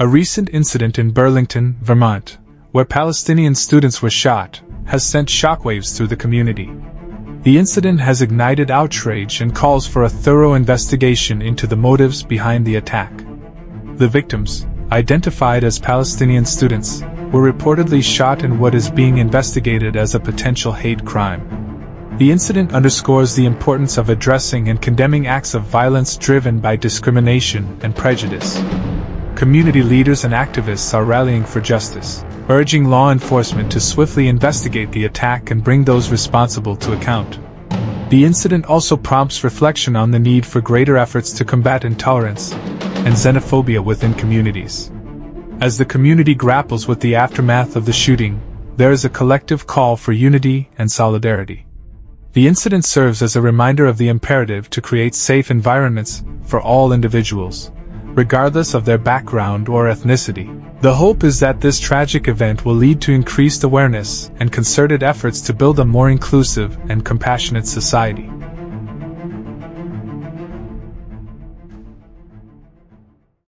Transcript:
A recent incident in Burlington, Vermont, where Palestinian students were shot, has sent shockwaves through the community. The incident has ignited outrage and calls for a thorough investigation into the motives behind the attack. The victims, identified as Palestinian students, were reportedly shot in what is being investigated as a potential hate crime. The incident underscores the importance of addressing and condemning acts of violence driven by discrimination and prejudice. Community leaders and activists are rallying for justice urging law enforcement to swiftly investigate the attack and bring those responsible to account. The incident also prompts reflection on the need for greater efforts to combat intolerance and xenophobia within communities. As the community grapples with the aftermath of the shooting, there is a collective call for unity and solidarity. The incident serves as a reminder of the imperative to create safe environments for all individuals, regardless of their background or ethnicity. The hope is that this tragic event will lead to increased awareness and concerted efforts to build a more inclusive and compassionate society.